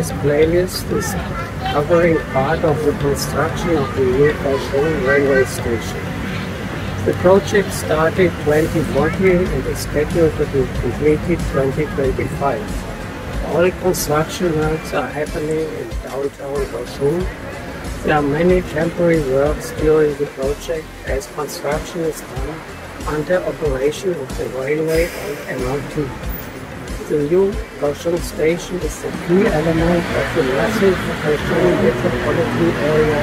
This playlist is covering part of the construction of the new Kaohsiung railway station. The project started 2014 and is scheduled to be completed 2025. All construction works are happening in downtown Kaohsiung. There are many temporary works during the project as construction is done under operation of the railway and MRT. The new Kaohsiung station is the key element of the massive Kaohsiung metropolitan area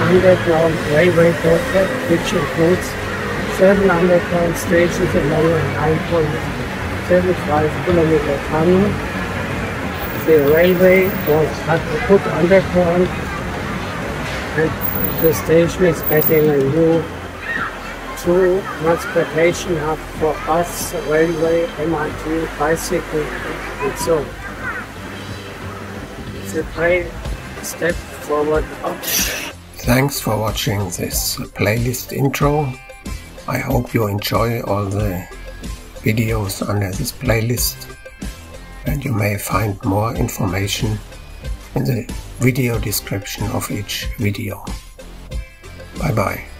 underground railway project which includes seven underground stations along a 9.75 kilometer tunnel. The railway was put underground and the station is getting a new true transportation hub for bus, railway, MRT, bicycle, and so on. It's a great step forward. Thanks for watching this playlist intro. I hope you enjoy all the videos under this playlist and you may find more information in the video description of each video. Bye bye.